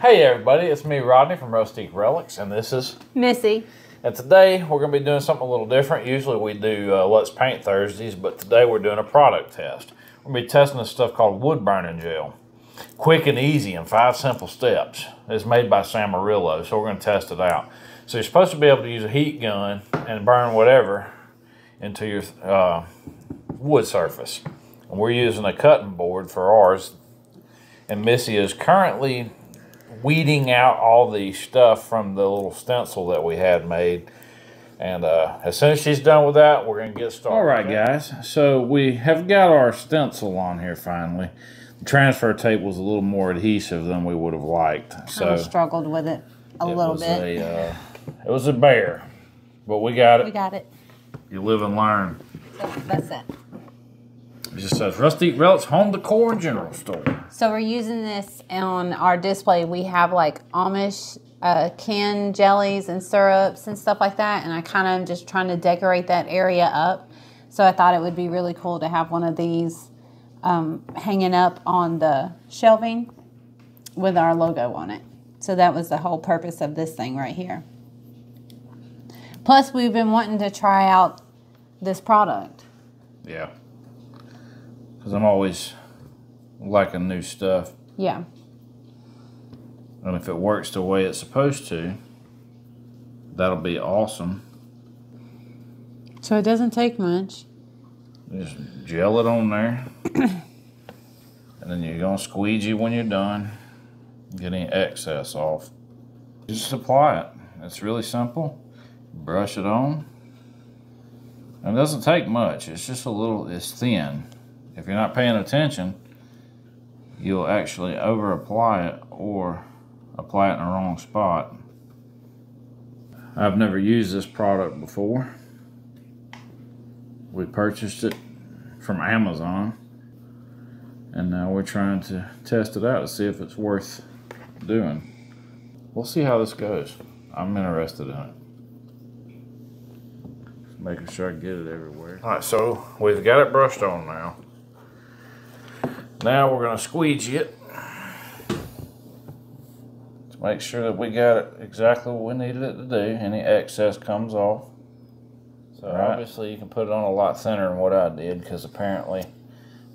Hey everybody, it's me Rodney from Rustique Relics, and this is Missy. and today we're going to be doing something a little different. Usually we do uh, Let's Paint Thursdays, but today we're doing a product test. We're going to be testing this stuff called wood burning gel. Quick and easy in five simple steps. It's made by Samarillo, so we're going to test it out. So you're supposed to be able to use a heat gun and burn whatever into your uh, wood surface. And we're using a cutting board for ours. And Missy is currently weeding out all the stuff from the little stencil that we had made. And uh, as soon as she's done with that, we're going to get started. All right, guys. So we have got our stencil on here finally. The transfer tape was a little more adhesive than we would have liked. So I struggled with it a it little bit. A, uh, it was a bear, but we got it. we got it. You live and learn. So that's it. It just says Rustique Relics Home Decor and General Store. So we're using this on our display. We have like Amish uh, canned jellies and syrups and stuff like that. And I kind of am just trying to decorate that area up. So I thought it would be really cool to have one of these um, hanging up on the shelving with our logo on it. So that was the whole purpose of this thing right here. Plus, we've been wanting to try out this product. Yeah. Because I'm always liking new stuff. Yeah. And if it works the way it's supposed to, that'll be awesome. So it doesn't take much. Just gel it on there. and then you're going to squeeze squeegee when you're done. Get any excess off. Just apply it. It's really simple. Brush it on. And it doesn't take much. It's just a little, it's thin. If you're not paying attention, you'll actually over apply it or apply it in the wrong spot. I've never used this product before. We purchased it from Amazon and now we're trying to test it out to see if it's worth doing. We'll see how this goes. I'm interested in it. Making sure I get it everywhere. All right, so we've got it brushed on now. Now we're gonna squeegee it to make sure that we got it exactly what we needed it to do. Any excess comes off. So obviously you can put it on a lot thinner than what I did because apparently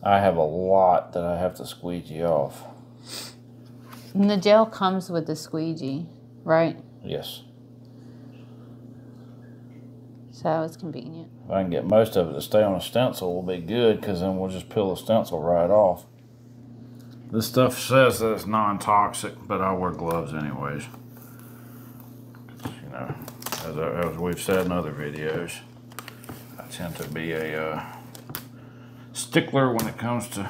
I have a lot that I have to squeegee off. And the gel comes with the squeegee, right? Yes. So it's convenient. If I can get most of it to stay on a stencil, will be good because then we'll just peel the stencil right off. This stuff says that it's non-toxic, but I wear gloves anyways. You know, as, as we've said in other videos, I tend to be a uh, stickler when it comes to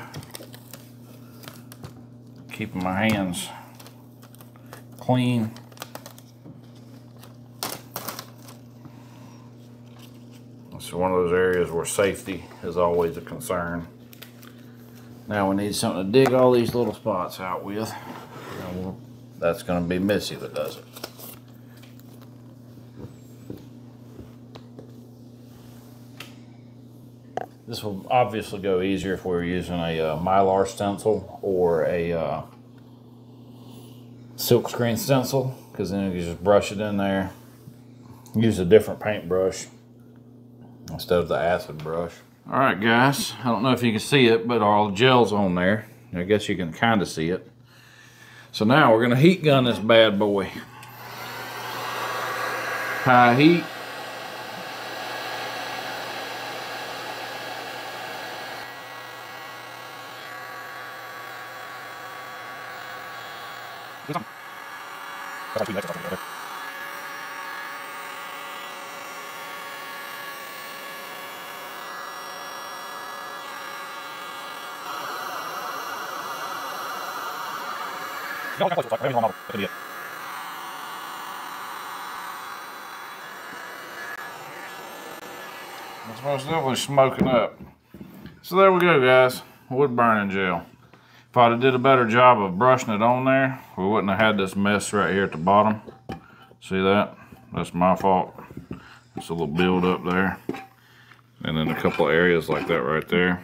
keeping my hands clean. It's one of those areas where safety is always a concern. Now we need something to dig all these little spots out with. That's going to be Missy that does it. This will obviously go easier if we were using a uh, mylar stencil or a uh, silk screen stencil because then you just brush it in there. Use a different paintbrush instead of the acid brush. All right, guys. I don't know if you can see it, but all the gel's on there. I guess you can kind of see it. So now we're gonna heat gun this bad boy. High heat. It's most definitely smoking up. So there we go, guys. Wood burning gel. If I'd have did a better job of brushing it on there, we wouldn't have had this mess right here at the bottom. See that? That's my fault. Just a little build up there. And then a couple areas like that right there.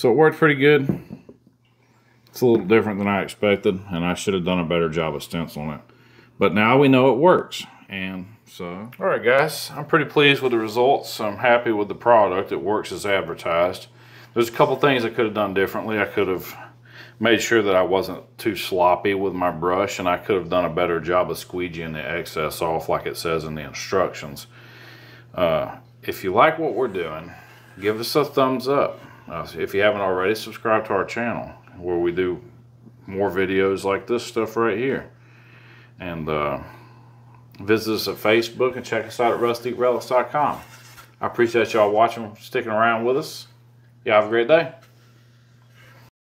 So it worked pretty good. It's a little different than I expected, and I should have done a better job of stenciling it. But now we know it works, and so. All right, guys, I'm pretty pleased with the results. I'm happy with the product. It works as advertised. There's a couple things I could have done differently. I could have made sure that I wasn't too sloppy with my brush, and I could have done a better job of squeegeeing the excess off like it says in the instructions. Uh, if you like what we're doing, give us a thumbs up. Uh, if you haven't already, subscribe to our channel where we do more videos like this stuff right here. And uh, visit us at Facebook and check us out at rustiquerelics.com. I appreciate y'all watching, sticking around with us. Y'all have a great day.